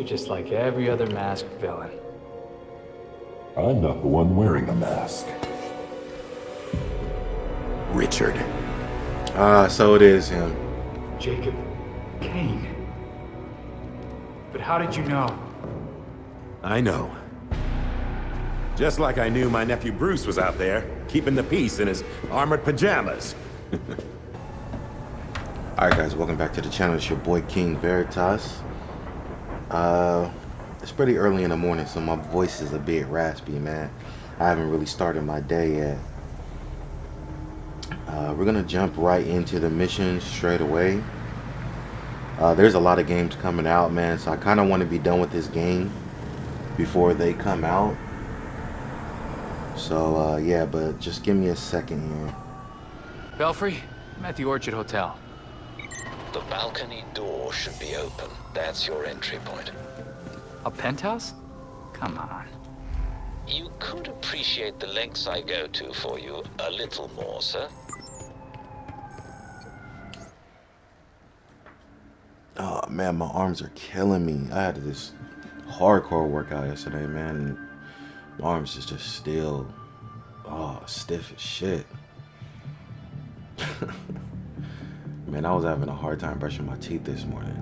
You're just like every other masked villain. I'm not the one wearing a mask. Richard. Ah, so it is him. Jacob Kane. But how did you know? I know. Just like I knew my nephew Bruce was out there, keeping the peace in his armored pajamas. Alright guys, welcome back to the channel. It's your boy King Veritas. Uh, it's pretty early in the morning, so my voice is a bit raspy, man. I haven't really started my day yet. Uh, we're gonna jump right into the mission straight away. Uh, there's a lot of games coming out, man, so I kind of want to be done with this game before they come out. So, uh, yeah, but just give me a second here. Belfry, I'm at the Orchard Hotel. The balcony door should be open. That's your entry point. A penthouse? Come on. You could appreciate the lengths I go to for you a little more, sir. Oh man, my arms are killing me. I had this hardcore workout yesterday, man. And my arms is just still, oh, stiff as shit. man, I was having a hard time brushing my teeth this morning.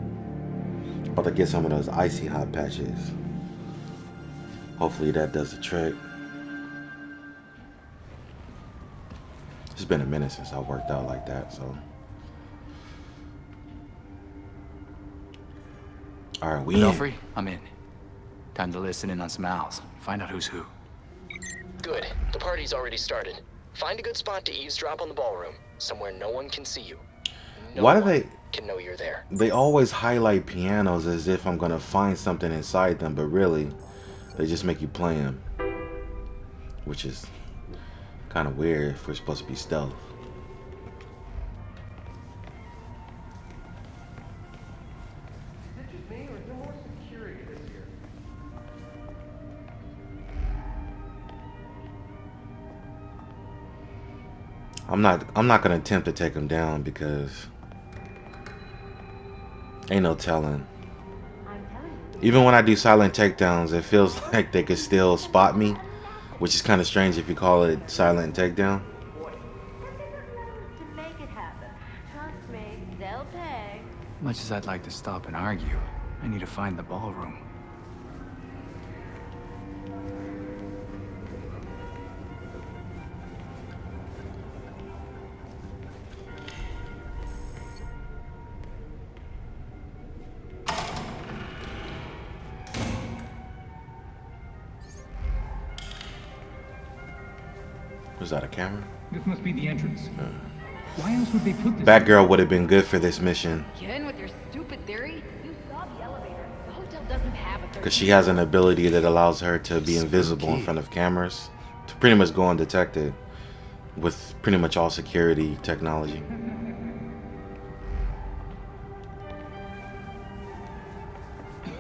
About to get some of those icy hot patches. Hopefully that does the trick. It's been a minute since I worked out like that, so. All right, we Belfry, I'm in. Time to listen in on some owls. Find out who's who. Good. The party's already started. Find a good spot to eavesdrop on the ballroom, somewhere no one can see you. No Why do they can know you're there? they always highlight pianos as if I'm gonna find something inside them, but really, they just make you play them, which is kind of weird if we're supposed to be stealth. I'm not I'm not gonna attempt to take them down because ain't no telling. Even when I do silent takedowns, it feels like they could still spot me, which is kind of strange if you call it silent takedown. To make it happen. Trust me, they'll pay. Much as I'd like to stop and argue, I need to find the ballroom. Batgirl would have been good for this mission Again with your stupid theory? You saw the elevator. The hotel doesn't have a because she has an ability that allows her to be invisible in front of cameras, to pretty much go undetected with pretty much all security technology.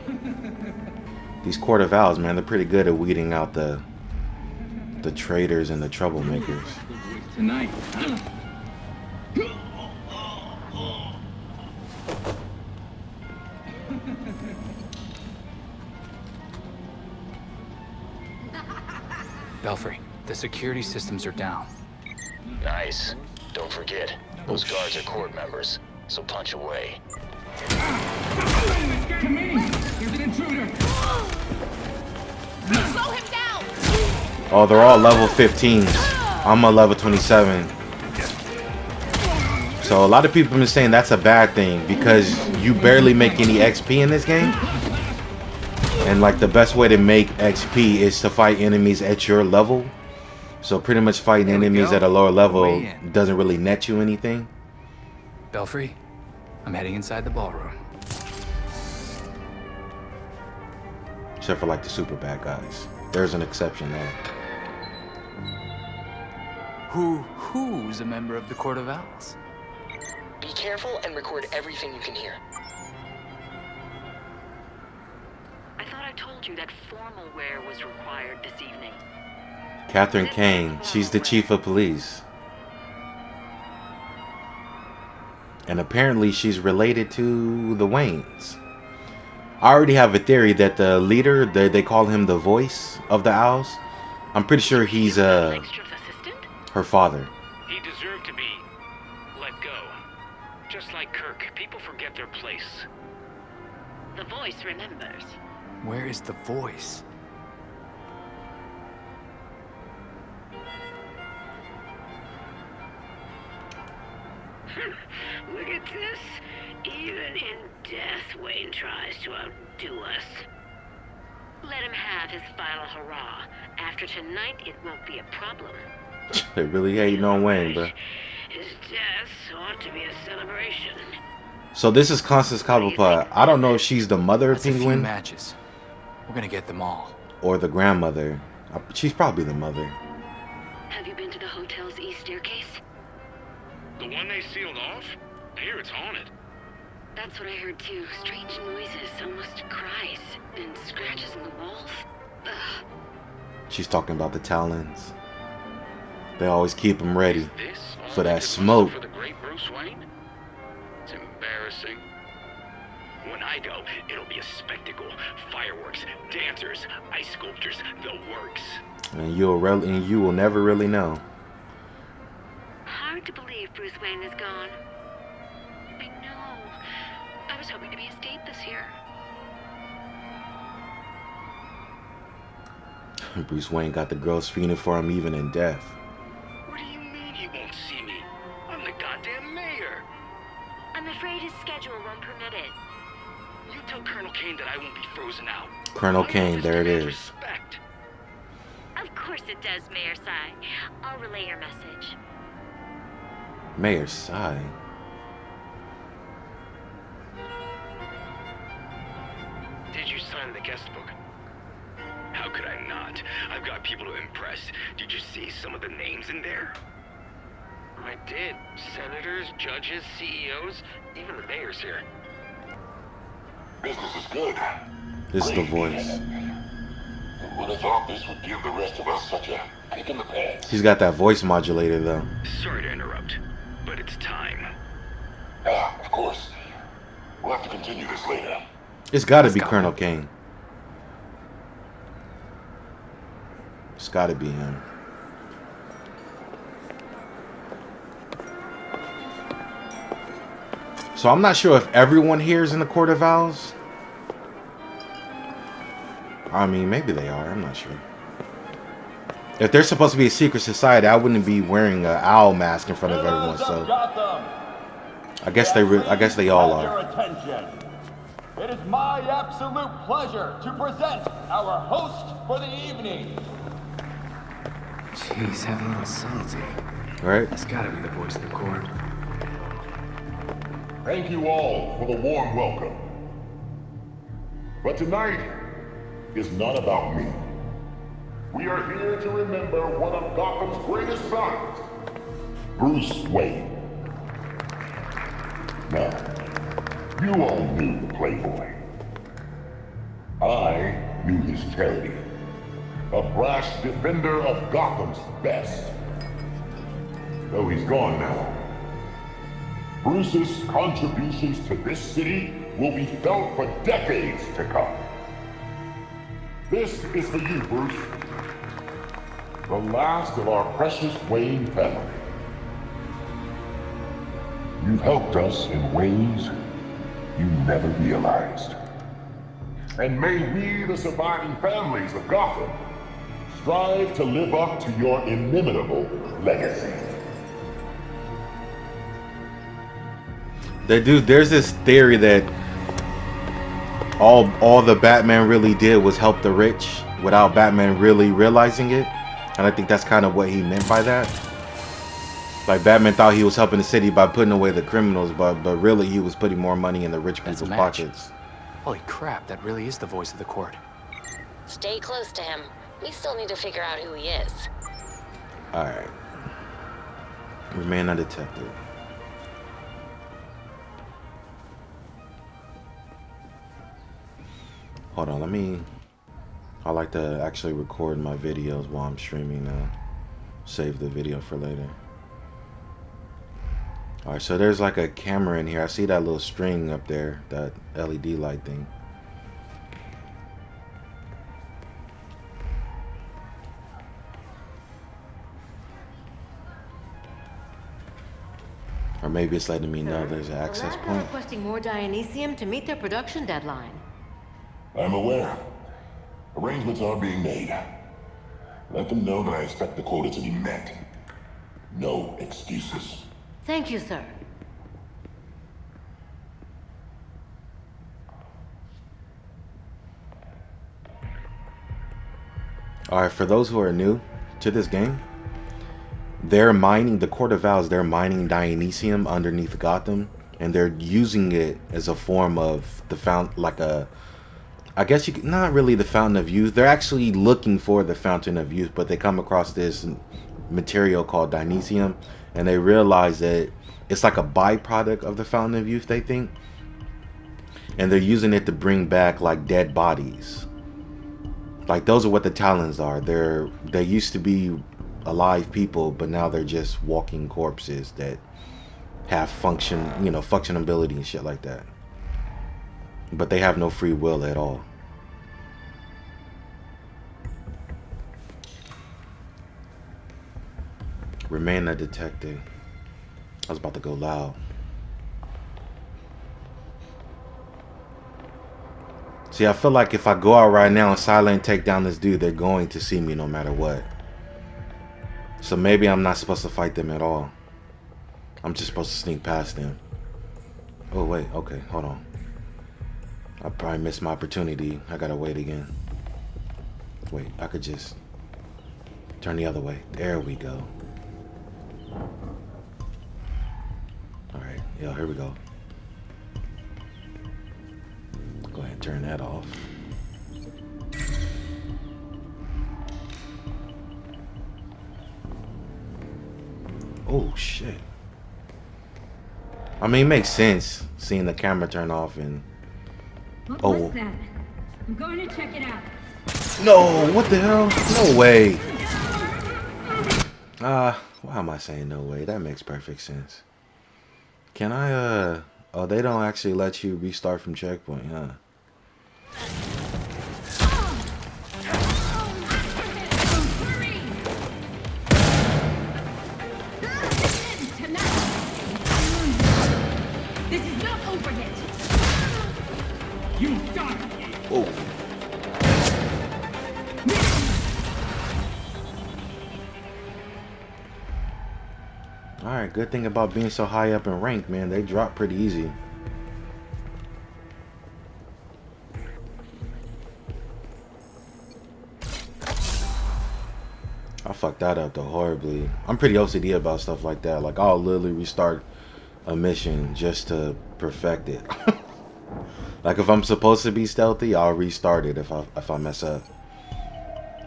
These court of owls, man, they're pretty good at weeding out the the traitors and the troublemakers. Tonight. Belfry, security systems are down. Nice. Don't forget, those oh, guards are court members, so punch away. Come in! There's an intruder! Slow him down! Oh, they're all level 15s. I'm a level 27. So a lot of people have been saying that's a bad thing because you barely make any XP in this game. And like the best way to make XP is to fight enemies at your level. So pretty much fighting enemies go. at a lower level doesn't really net you anything. Belfry, I'm heading inside the ballroom. Except for like the super bad guys. There's an exception there. Who, who's a member of the Court of Owls? Be careful and record everything you can hear. I thought I told you that formal wear was required this evening. Catherine Kane, she's the chief of police. And apparently she's related to the Waynes. I already have a theory that the leader, they, they call him the voice of the owls. I'm pretty sure he's uh her father. He deserved to be let go. Just like Kirk, people forget their place. The voice remembers. Where is the voice? Tonight, it won't be a problem. They really hating on Wayne, bro. His death ought to be a celebration. So this is Constance Cobblepot. I don't know if she's the mother of That's a few Penguin matches. We're gonna get them all. or the grandmother. Uh, She's probably the mother. Have you been to the hotel's east staircase? The one they sealed off? I hear it's haunted. That's what I heard too. Strange noises, almost cries, and scratches in the walls. Ugh. She's talking about the Talons. They always keep them ready. Is this all for that smoke. For the great Bruce Wayne? It's embarrassing. When I go, it'll be a spectacle. Fireworks, dancers, ice sculptures, the works. And you'll re- and you will never really know. Hard to believe Bruce Wayne is gone. I know. I was hoping to be his date this year. Bruce Wayne got the girls fiending for him even in death. What do you mean he won't see me? I'm the goddamn mayor. I'm afraid his schedule won't permit it. You tell Colonel Kane that I won't be frozen out. Colonel My Kane, there it is. Respect. Of course it does, Mayor Sai. I'll relay your message. Mayor Sai. Did you sign the guest book? How could I not? I've got people to impress. Did you see some of the names in there? I did. Senators, judges, CEOs, even the mayor's here. Business is good. This is the voice. Who would have thought this would give the rest of us such a kick in the pants? He's got that voice modulator though. Sorry to interrupt, but it's time. Ah, of course. We'll have to continue this later. It's got to It's be gotta Colonel. Kane. It's got to be him. So I'm not sure if everyone here is in the Court of Owls. I mean, maybe they are. I'm not sure. If they're supposed to be a secret society, I wouldn't be wearing an owl mask in front of everyone. So I guess they. I guess they all are. It is my absolute pleasure to present our host for the evening. Jeez, have a little subtlety. Right? That's gotta be the voice of the court. Thank you all for the warm welcome. But tonight is not about me. We are here to remember one of Gotham's greatest sons, Bruce Wayne. Now, you all knew the Playboy. I knew his charity. A brash defender of Gotham's best. Though he's gone now, Bruce's contributions to this city will be felt for decades to come. This is for you, Bruce. The last of our precious Wayne family. You've helped us in ways you never realized. And may we, the surviving families of Gotham, strive to live up to your inimitable legacy. That dude, there's this theory that all all the Batman really did was help the rich without Batman really realizing it. And I think that's kind of what he meant by that. Like Batman thought he was helping the city by putting away the criminals, but but really he was putting more money in the rich That's people's pockets. Holy crap, that really is the voice of the court. Stay close to him. We still need to figure out who he is. Alright. Remain undetected. Hold on, let me I like to actually record my videos while I'm streaming now. Save the video for later. Alright, so there's like a camera in here. I see that little string up there, that LED light thing. Or maybe it's letting me know there's an access the labs are point. requesting more Dionysium to meet their production deadline. I'm aware. Arrangements are being made. Let them know that I expect the quota to be met. No excuses. Thank you, sir. Alright, for those who are new to this game, they're mining the Court of Owls, they're mining Dionysium underneath Gotham, and they're using it as a form of the fountain like a I guess you could, not really the fountain of youth. They're actually looking for the fountain of youth, but they come across this material called Dionysium, and they realize that it's like a byproduct of the fountain of youth. They think, and they're using it to bring back like dead bodies. Like those are what the Talons are. They're they used to be alive people, but now they're just walking corpses that have function, you know, functionability and shit like that. But they have no free will at all. Remain a detective. I was about to go loud. See, I feel like if I go out right now and silent take down this dude, they're going to see me no matter what. So maybe I'm not supposed to fight them at all. I'm just supposed to sneak past them. Oh, wait. Okay, hold on. I probably missed my opportunity. I gotta wait again. Wait, I could just turn the other way. There we go. Alright, yeah, here we go. Go ahead and turn that off. Oh shit. I mean, it makes sense seeing the camera turn off and. What oh. was that? I'm going to check it out. No, what the hell? No way. Ah, uh, why am I saying no way? That makes perfect sense. Can I, uh. Oh, they don't actually let you restart from checkpoint, huh? Alright, good thing about being so high up in rank, man. They drop pretty easy. I fucked that up though horribly. I'm pretty OCD about stuff like that. Like I'll literally restart a mission just to perfect it. like if I'm supposed to be stealthy, I'll restart it if I if I mess up.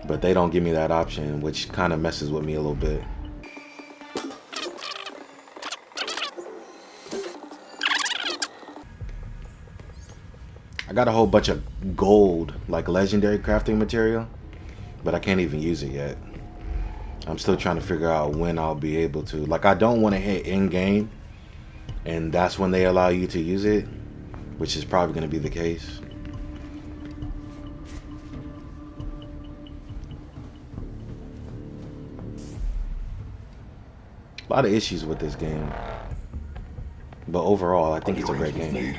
But they don't give me that option, which kind of messes with me a little bit. I got a whole bunch of gold, like legendary crafting material, but I can't even use it yet. I'm still trying to figure out when I'll be able to. Like, I don't want to hit in game, and that's when they allow you to use it, which is probably going to be the case. A lot of issues with this game, but overall, I think it's a great game.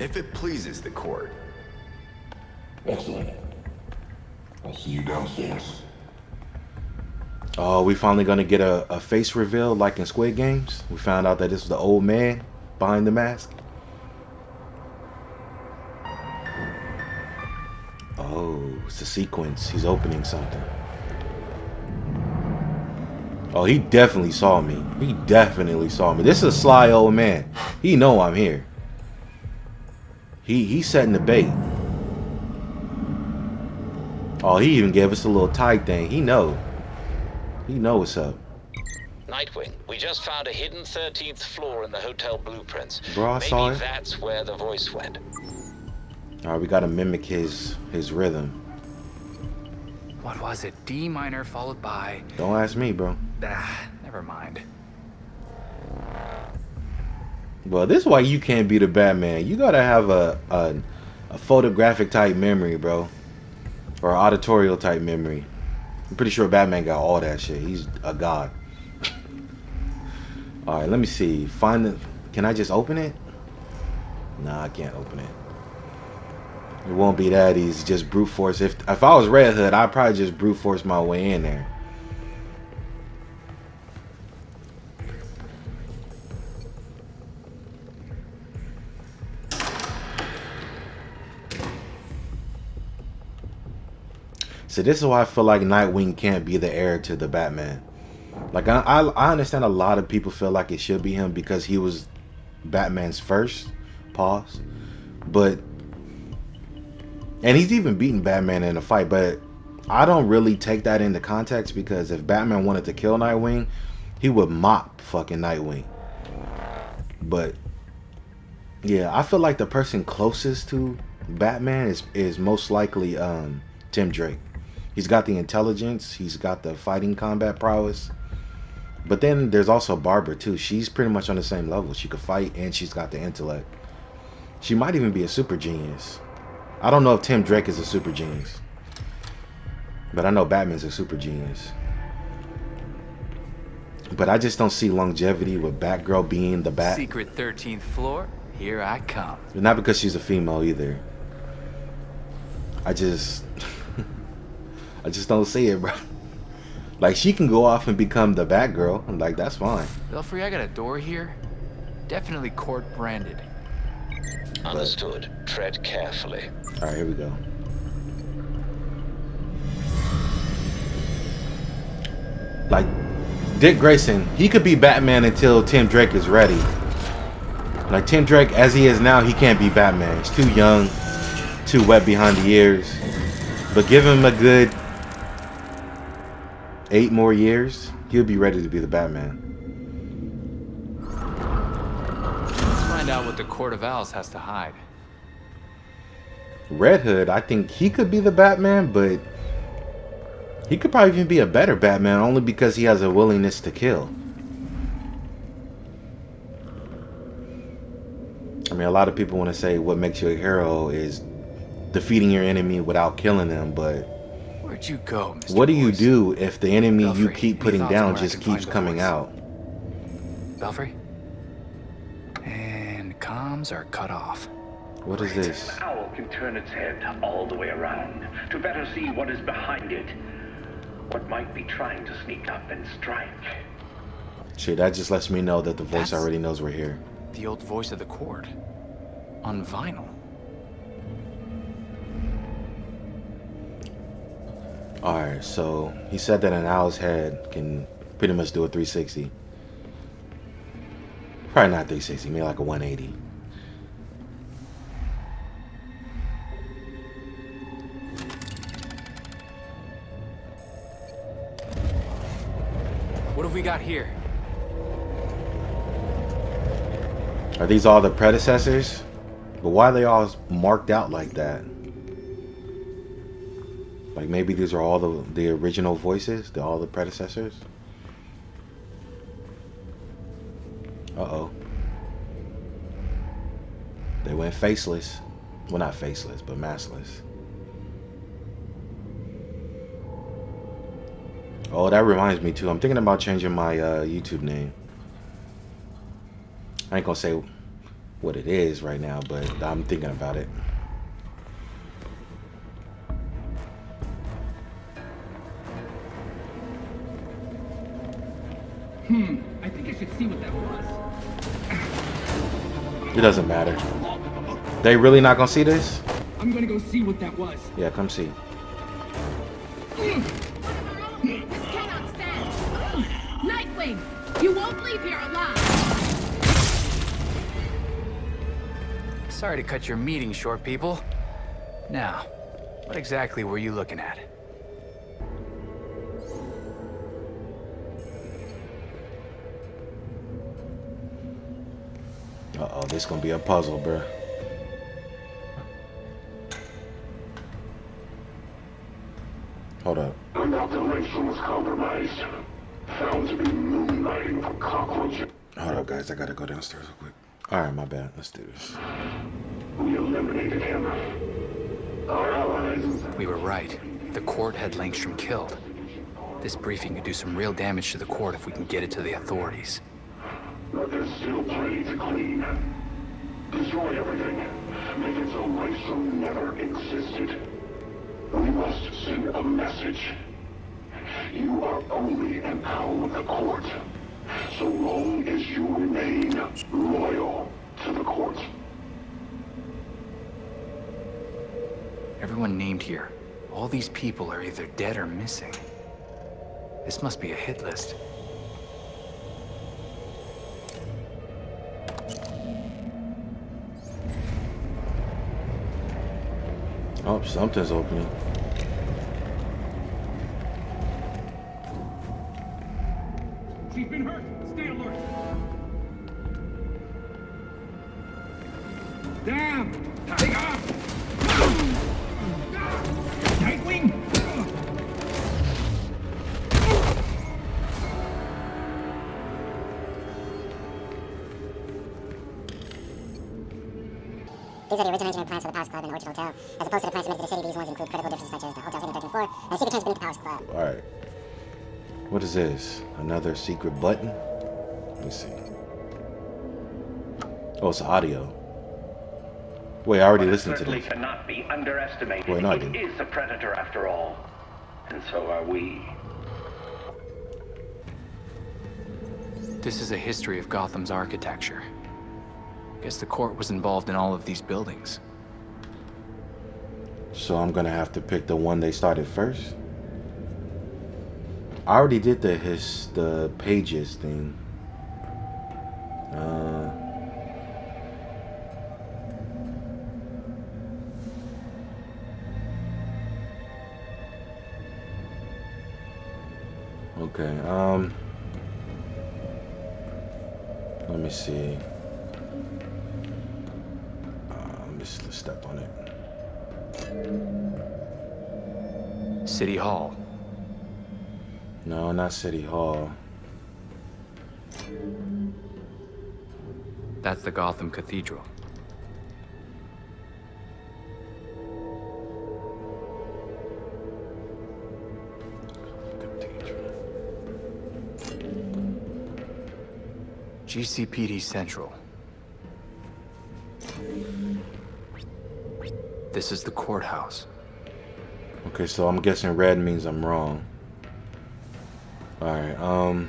If it pleases the court. Excellent. I'll see you downstairs. Oh, we finally gonna get a, a face reveal like in Squid Games. We found out that this was the old man behind the mask. Oh, it's a sequence. He's opening something. Oh, he definitely saw me. He definitely saw me. This is a sly old man. He know I'm here. He he's setting the bait. Oh, he even gave us a little tag thing. He know. He know what's up. Nightwing, we just found a hidden 13th floor in the hotel blueprints. Bro, I Maybe saw it. that's where the voice went. All right, we gotta mimic his his rhythm. What was it? D minor followed by. Don't ask me, bro. Ah, never mind. Well, this is why you can't be the Batman. You gotta have a a, a photographic type memory, bro, or auditorial type memory. I'm pretty sure Batman got all that shit. He's a god. All right, let me see. Find the. Can I just open it? Nah, I can't open it. It won't be that easy. Just brute force. If if I was Red Hood, I'd probably just brute force my way in there. This is why I feel like Nightwing can't be the heir to the Batman. Like I, I, I understand a lot of people feel like it should be him because he was Batman's first. Pause. But and he's even beaten Batman in a fight, but I don't really take that into context because if Batman wanted to kill Nightwing, he would mop fucking Nightwing. But yeah, I feel like the person closest to Batman is is most likely um, Tim Drake. He's got the intelligence, he's got the fighting combat prowess. But then there's also Barbara too. She's pretty much on the same level. She could fight and she's got the intellect. She might even be a super genius. I don't know if Tim Drake is a super genius. But I know Batman's a super genius. But I just don't see longevity with Batgirl being the Bat. Secret 13th floor, here I come. Not because she's a female either. I just I just don't see it, bro. Like she can go off and become the Batgirl. I'm like, that's fine. Belfry, I got a door here. Definitely court branded. Understood. Tread carefully. Alright, here we go. Like Dick Grayson, he could be Batman until Tim Drake is ready. Like Tim Drake, as he is now, he can't be Batman. He's too young, too wet behind the ears. But give him a good eight more years, he'll be ready to be the Batman. Let's find out what the Court of Owls has to hide. Red Hood, I think he could be the Batman, but he could probably even be a better Batman only because he has a willingness to kill. I mean, a lot of people want to say what makes you a hero is defeating your enemy without killing them, but Where'd you go, Mr. what do you do if the enemy you keep putting down just keeps coming voice? out? Belfry? And comms are cut off. What is this? An owl can turn its head all the way around to better see what is behind it. What might be trying to sneak up and strike. Shit, that just lets me know that the voice That's- already knows we're here. The old voice of the court. On vinyl. Alright, so he said that an owl's head can pretty much do a 360. Probably not 360, maybe like a 180. What have we got here? Are these all the predecessors? But why are they all marked out like that? Like maybe these are all the the original voices, the all the predecessors. Uh oh. They went faceless. Well, not faceless, but maskless. Oh, that reminds me too. I'm thinking about changing my uh, YouTube name. I ain't gonna say what it is right now, but I'm thinking about it. Hmm, I think I should see what that was. It doesn't matter. They really not gonna see this? I'm gonna go see what that was. Yeah, come see. Nightwing! You won't leave here alive! Sorry to cut your meeting short, people. Now, what exactly were you looking at? Oh, this gonna be a puzzle, bruh. Hold up. An operation was compromised. Found to be moonlighting for cockroaches. Hold up, guys. I gotta go downstairs real quick. All right, my bad. Let's do this. We eliminated him. Our allies. We were right. The court had Langstrom killed. This briefing could do some real damage to the court if we can get it to the authorities. But there's still plenty to clean. Destroy everything. Make it so Langstrom never existed. We must send a message. You are only an owl of the court. So long as you remain loyal to the court. Everyone named here. All these people are either dead or missing. This must be a hit list. Something's opening. Orchard Hotel. As opposed to the plans submitted to the city, these ones include critical differences such as the hotel's hidden 13th floor and secret trends beneath the Powers Club. Alright. What is this? Another secret button? Let me see. Oh, it's audio. Wait, I already But it listened to certainly this. cannot be underestimated. Wait, no, I It didn't. is a predator after all. And so are we. This is a history of Gotham's architecture. Guess the court was involved in all of these buildings. So I'm gonna have to pick the one they started first. I already did the his the pages thing. Uh, okay. Um. Let me see. Uh, let me s- step on it. City Hall. No, not City Hall. That's the Gotham Cathedral. GCPD Central. This is the courthouse. Okay, so I'm guessing red means I'm wrong. Alright, um.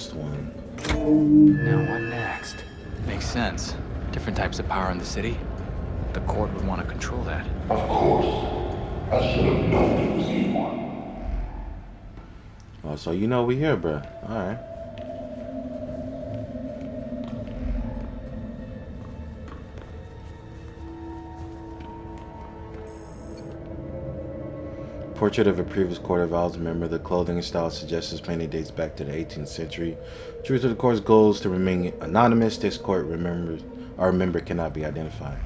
Last one. Now what next? Makes sense. Different types of power in the city. The court would want to control that. Of course. I should have known it was you. Oh, so you know we're here, bruh. Alright. Portrait of a previous Court of Owls member. The clothing style suggests this painting dates back to the 18th century. Truth of the court's goal is to remain anonymous. This court remembers our member cannot be identified.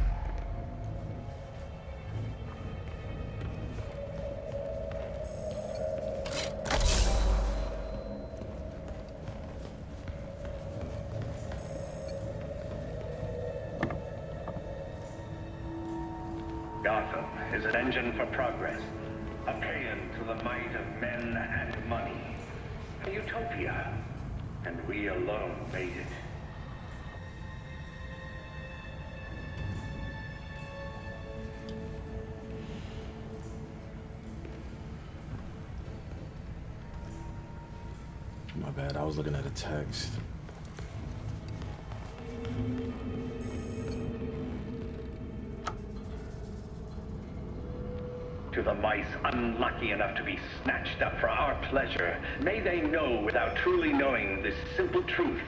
To the mice unlucky enough to be snatched up for our pleasure, may they know without truly knowing this simple truth.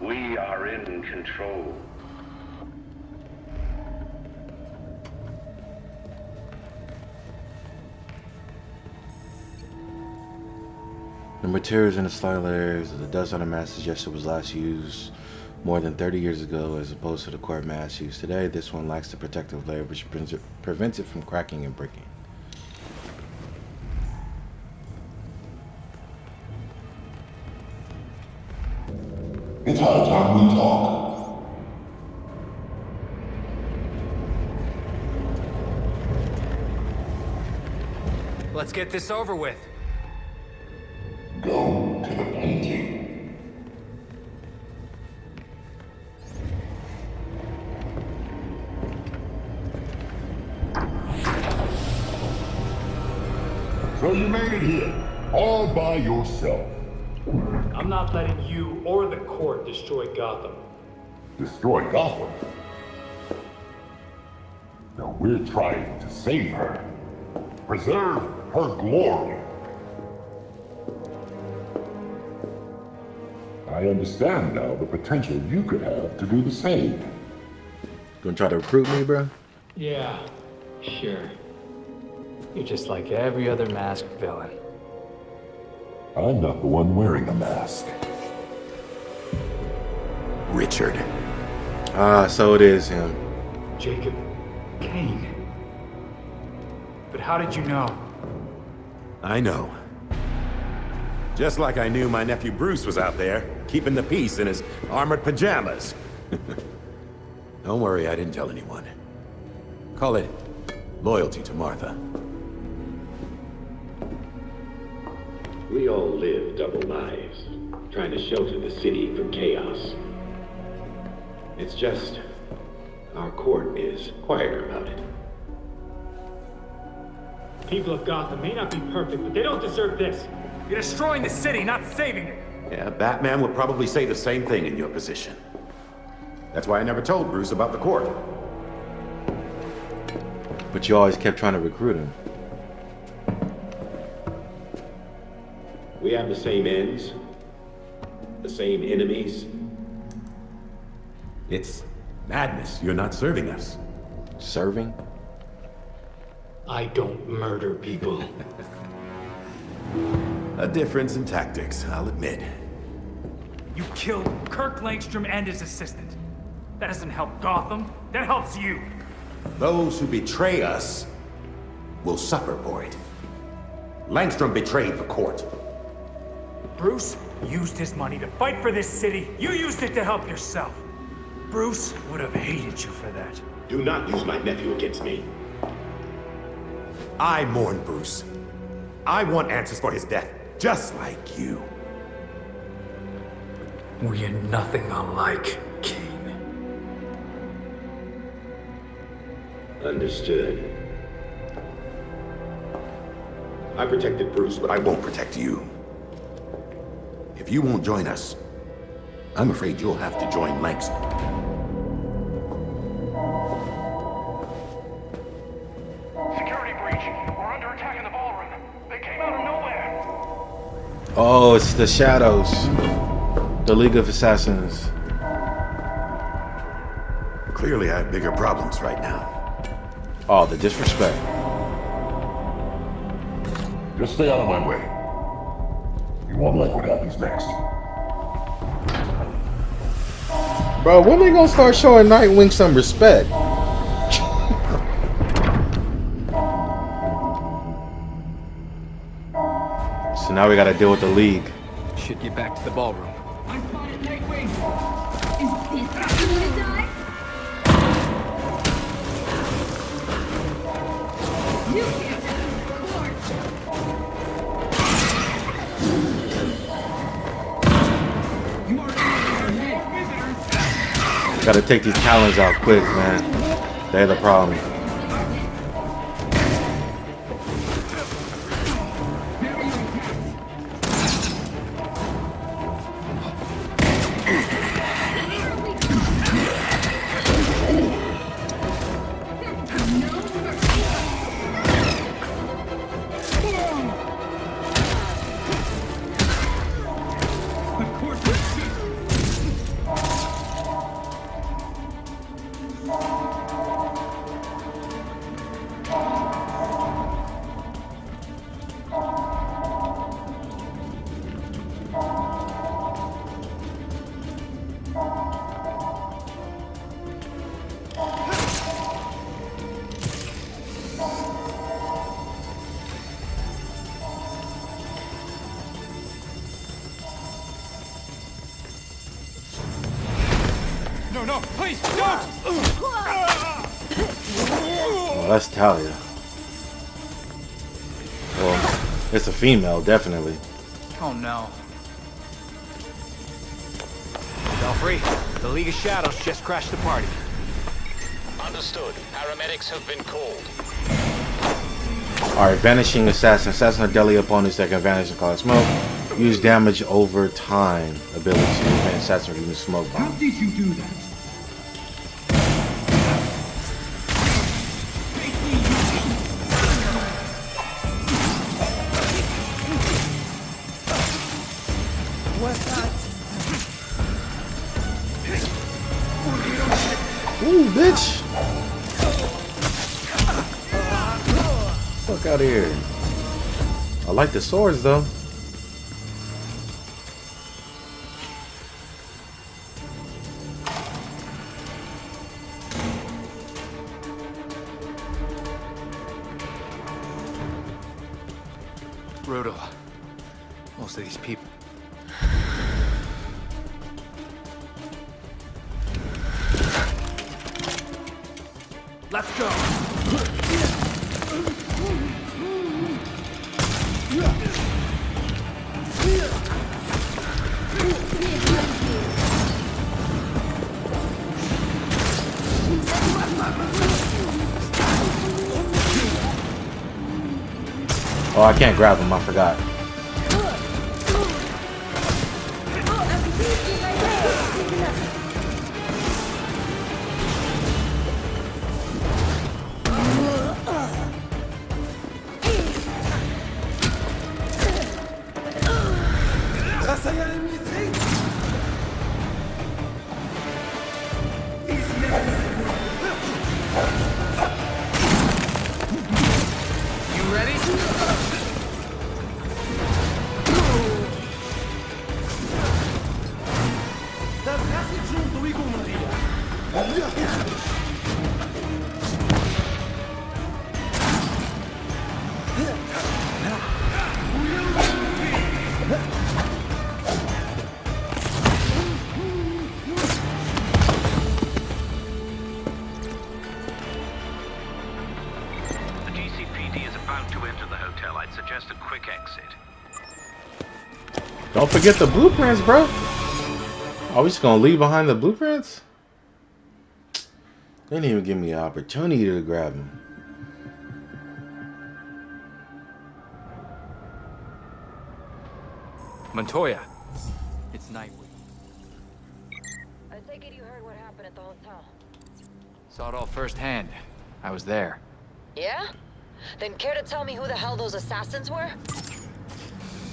We are in control. The materials in the slide layers the dust on the mass suggests it was last used more than 30 years ago as opposed to the core mass used today. This one lacks the protective layer which prevents it from cracking and breaking. It's high time we talk. Let's get this over with. You made it here, all by yourself. I'm not letting you or the court destroy Gotham. Destroy Gotham? Now we're trying to save her. Preserve her glory. I understand now the potential you could have to do the same. Gonna try to recruit me, bro? Yeah, sure. You're just like every other masked villain. I'm not the one wearing a mask. Richard. Ah, so it is him. Jacob Kane. But how did you know? I know. Just like I knew my nephew Bruce was out there, keeping the peace in his armored pajamas. Don't worry, I didn't tell anyone. Call it loyalty to Martha. We all live double lives, trying to shelter the city from chaos. It's just, our court is quieter about it. People of Gotham may not be perfect, but they don't deserve this. You're destroying the city, not saving it. Yeah, Batman would probably say the same thing in your position. That's why I never told Bruce about the court. But you always kept trying to recruit him. We have the same ends, the same enemies. It's madness. You're not serving us. Serving? I don't murder people. A difference in tactics, I'll admit. You killed Kirk Langstrom and his assistant. That doesn't help Gotham. That helps you. Those who betray us will suffer for it. Langstrom betrayed the court. Bruce used his money to fight for this city. You used it to help yourself. Bruce would have hated you for that. Do not use my nephew against me. I mourn Bruce. I want answers for his death, just like you. We're nothing alike, Kane. Understood. I protected Bruce, but I won't protect you. If you won't join us, I'm afraid you'll have to join Langstrom. Security breach. We're under attack in the ballroom. They came out of nowhere. Oh, it's the Shadows. The League of Assassins. Clearly, I have bigger problems right now. Oh, the disrespect. Just stay out of my way. You won't like what happens next. Bro, when they gonna start showing Nightwing some respect? So now we gotta deal with the league. Should get back to the ballroom. Gotta take these talons out quick, man. They're the problem. Please, don't! Well, that's Talia. Well, it's a female, definitely. Oh no. Belfry, the League of Shadows just crashed the party. Understood. Paramedics have been called. Alright, Vanishing Assassin. Assassin or deadly opponents that can vanish and cause smoke. Use damage over time ability to prevent assassin from using smoke How did you do that? The swords though. Brutal. Most of these people. I can't grab him. I forgot. Forget the blueprints, bro. Are we just gonna leave behind the blueprints? They didn't even give me an opportunity to grab them. Montoya. It's Nightwing. I take it you heard what happened at the hotel. Saw it all firsthand. I was there. Yeah? Then care to tell me who the hell those assassins were?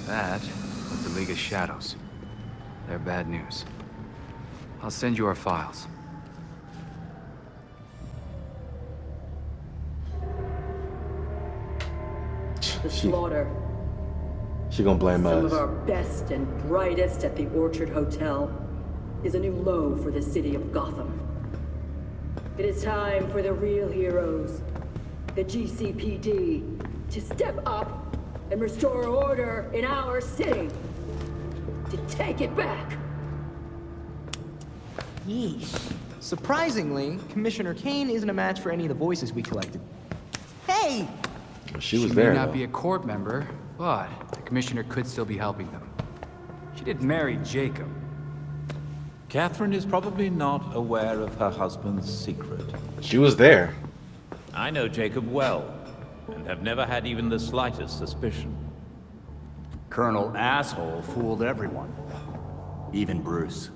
That was the League of Shadows. They're bad news. I'll send you our files. The slaughter. She gonna blame Some us. of our best and brightest at the Orchard Hotel is a new low for the city of Gotham. It is time for the real heroes, the GCPD, to step up and restore order in our city. To take it back. Yeesh. Surprisingly, Commissioner Kane isn't a match for any of the voices we collected. Hey! She was she there. may not though. be a court member, but the commissioner could still be helping them. She did marry Jacob. Catherine is probably not aware of her husband's secret. She was there. I know Jacob well, and have never had even the slightest suspicion. Colonel Asshole fooled everyone. Even Bruce.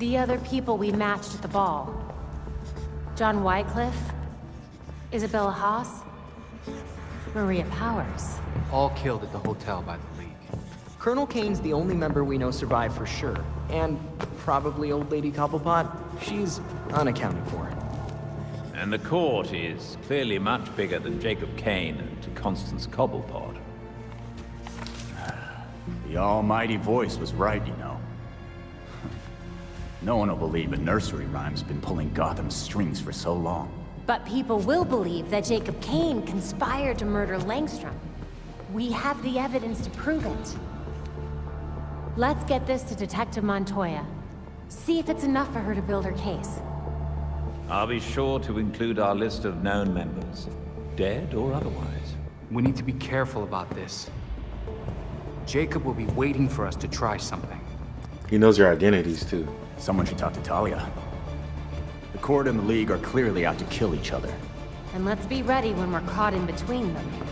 The other people we matched at the ball. John Wycliffe, Isabella Haas, Maria Powers. All killed at the hotel by the League. Colonel Kane's the only member we know survived for sure. And probably old lady Cobblepot. She's unaccounted for. And the court is clearly much bigger than Jacob Kane and Constance Cobblepot. The almighty voice was right, you know. No one will believe a nursery rhyme's been pulling Gotham's strings for so long. But people will believe that Jacob Kane conspired to murder Langstrom. We have the evidence to prove it. Let's get this to Detective Montoya. See if it's enough for her to build her case. I'll be sure to include our list of known members, dead or otherwise. We need to be careful about this. Jacob will be waiting for us to try something. He knows your identities too. Someone should talk to Talia. The Court and the League are clearly out to kill each other. And let's be ready when we're caught in between them.